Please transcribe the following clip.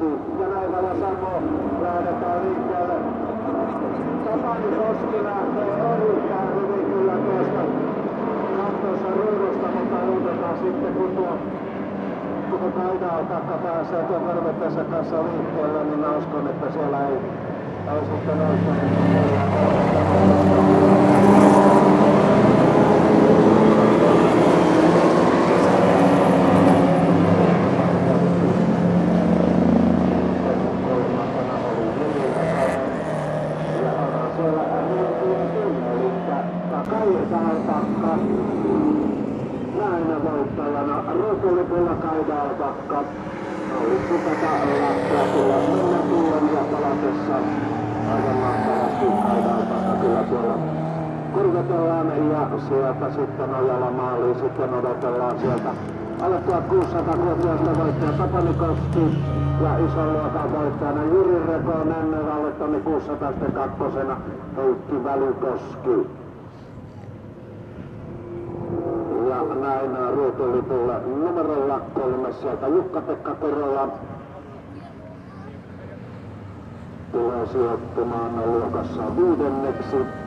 viisi. Ja Raiva ja Samo lähdetään liikkeelle. Tapani Koski lähtee erittäin hyvin kyllä tuosta kattoissa ruudusta, mutta odotetaan sitten kun tuo kun Kaidaa takka pääsee tuon kanssa liikkeelle, niin mä uskon, että siellä ei, ei sitten oikein Kaidaan takka näinä voittajana takka. Olisi tätä lähtöä mennä tullen ja palatessa aivan mahtavasti Kaidaan takka kyllä tuolla kurvetellaan ja sieltä sitten Ojala maaliin sitten odotellaan sieltä alle 1600-vuotiaasta voittaja Tapani Koski ja ison luokan voittajana Jyri Rekonen alle tonni 600 kakkosena Heikki Välikoski. Ja ruutulipulle numerolla kolme sieltä Jukka-Pekka Korola tulee sijoittumaan luokassa viidenneksi.